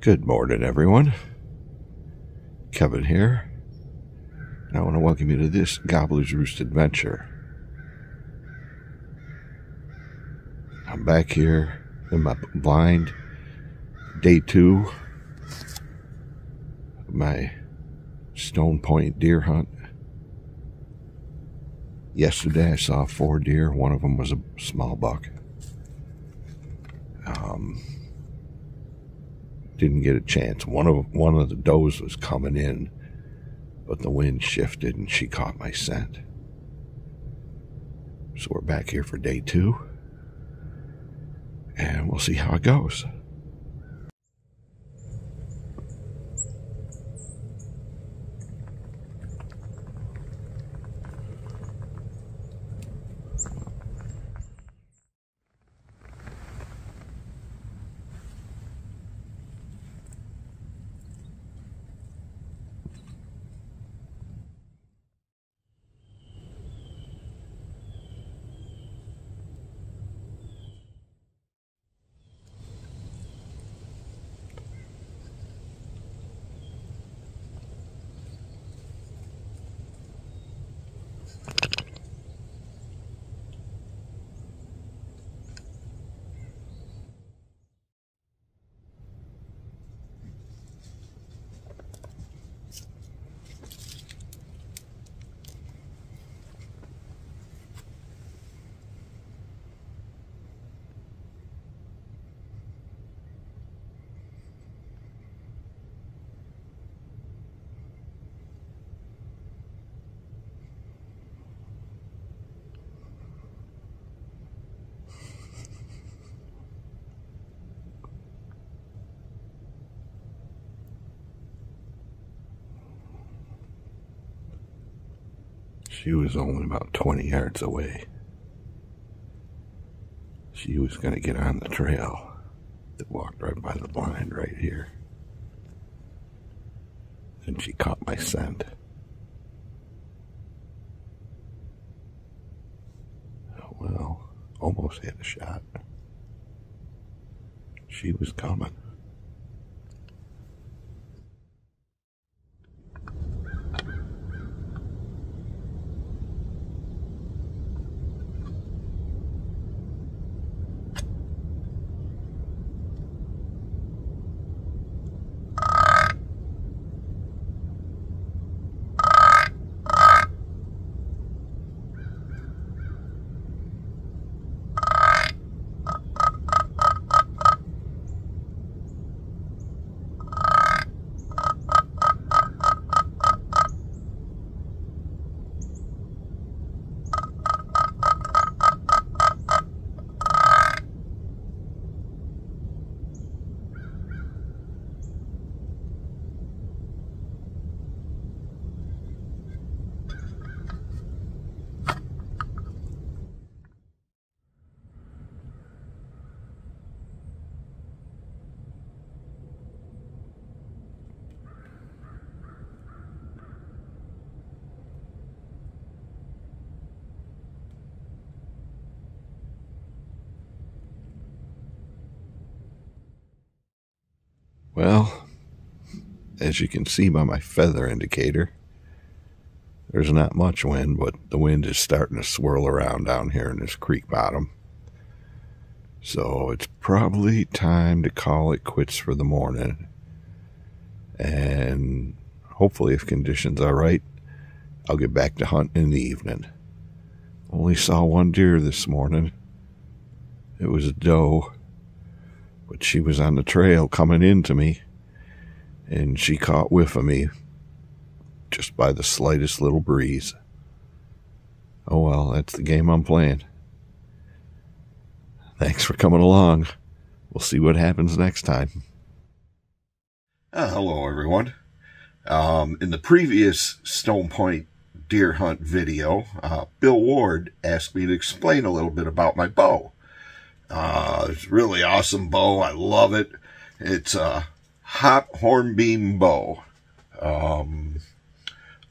Good morning, everyone. Kevin here. And I want to welcome you to this Gobbler's Roost adventure. I'm back here in my blind, day two of my Stone Point deer hunt. Yesterday I saw four deer. One of them was a small buck. Um, didn't get a chance. One of one of the does was coming in, but the wind shifted and she caught my scent. So we're back here for day two, and we'll see how it goes. She was only about 20 yards away. She was going to get on the trail that walked right by the blind right here. And she caught my scent. Well, almost had a shot. She was coming. Well, as you can see by my feather indicator, there's not much wind, but the wind is starting to swirl around down here in this creek bottom. So it's probably time to call it quits for the morning. And hopefully, if conditions are right, I'll get back to hunting in the evening. Only saw one deer this morning. It was a doe but she was on the trail coming into me, and she caught whiff of me just by the slightest little breeze. Oh well, that's the game I'm playing. Thanks for coming along. We'll see what happens next time. Uh, hello, everyone. Um, in the previous Stone Point deer hunt video, uh, Bill Ward asked me to explain a little bit about my bow. Uh, it's really awesome bow. I love it. It's a hop hornbeam bow. Um,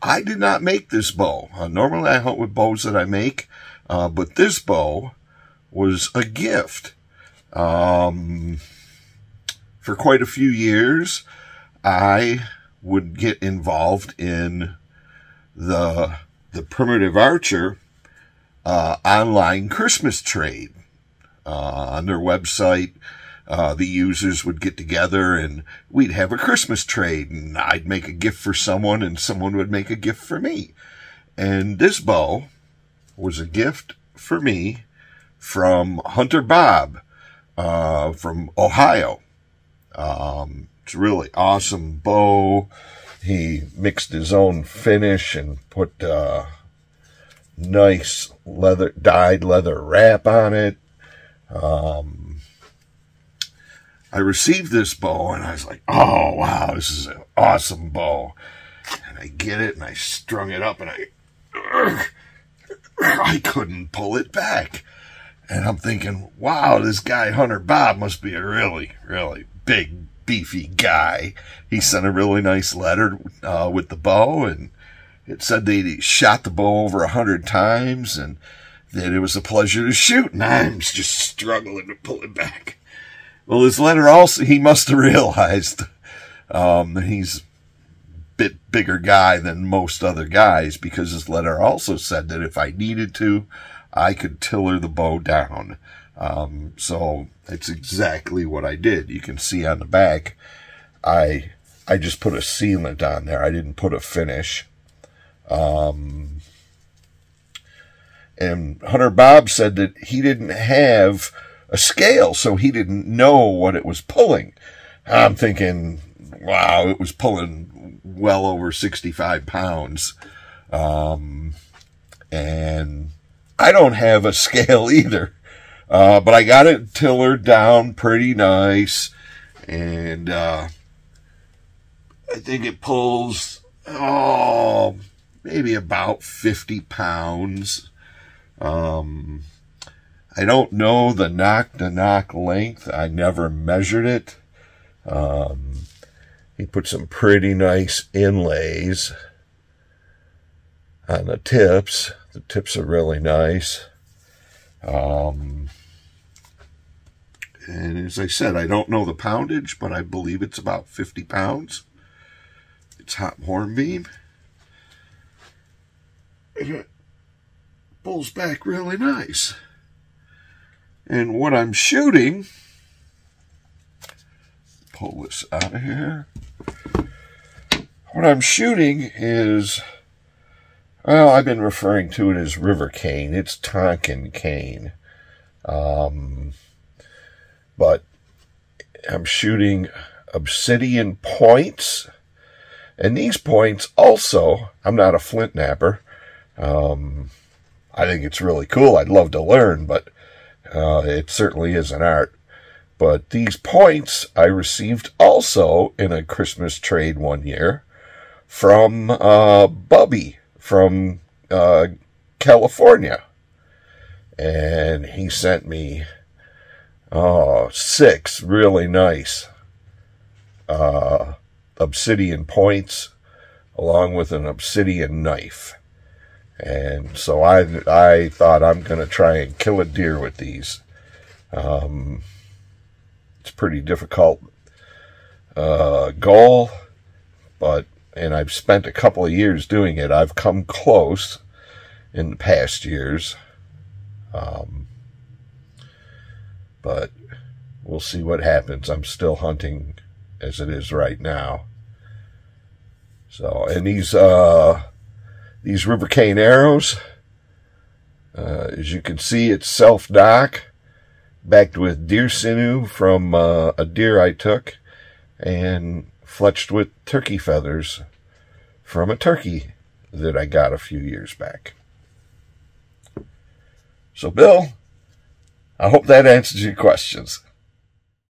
I did not make this bow. Uh, normally I hunt with bows that I make, uh, but this bow was a gift. Um, for quite a few years, I would get involved in the the primitive archer uh, online Christmas trade on their website. Uh, the users would get together and we'd have a Christmas trade and I'd make a gift for someone and someone would make a gift for me. And this bow was a gift for me from Hunter Bob, uh, from Ohio. Um, it's really awesome bow. He mixed his own finish and put, uh, nice leather, dyed leather wrap on it. Um, I received this bow and I was like, oh wow, this is an awesome bow. And I get it and I strung it up and I, I couldn't pull it back. And I'm thinking, wow, this guy Hunter Bob must be a really, really big, beefy guy. He sent a really nice letter uh, with the bow and it said he shot the bow over a hundred times and that it was a pleasure to shoot. And I'm just struggling to pull it back. Well, his letter also, he must have realized, um, that he's a bit bigger guy than most other guys because his letter also said that if I needed to, I could tiller the bow down. Um, so it's exactly what I did. You can see on the back, I, I just put a sealant on there. I didn't put a finish. Um, and Hunter Bob said that he didn't have a scale, so he didn't know what it was pulling. I'm thinking, wow, it was pulling well over 65 pounds. Um, and I don't have a scale either. Uh, but I got it tillered down pretty nice. And, uh, I think it pulls, oh, maybe about 50 pounds. Um, I don't know the nock to nock length. I never measured it. Um, he put some pretty nice inlays on the tips. The tips are really nice. Um, and as I said, I don't know the poundage, but I believe it's about 50 pounds. It's hop hornbeam pulls back really nice. And what I'm shooting, pull this out of here. What I'm shooting is, well, I've been referring to it as river cane. It's Tonkin cane. Um, but I'm shooting obsidian points. And these points also, I'm not a flint knapper. um, I think it's really cool. I'd love to learn, but uh, it certainly is an art. But these points I received also in a Christmas trade one year from uh, Bubby from uh, California. And he sent me oh, six really nice uh, obsidian points along with an obsidian knife. And so I, I thought I'm going to try and kill a deer with these. Um, it's pretty difficult uh, goal, but, and I've spent a couple of years doing it. I've come close in the past years. Um, but we'll see what happens. I'm still hunting as it is right now. So, and these, uh, these river cane arrows. Uh, as you can see, it's self-dock, backed with deer sinew from uh, a deer I took, and fletched with turkey feathers from a turkey that I got a few years back. So, Bill, I hope that answers your questions.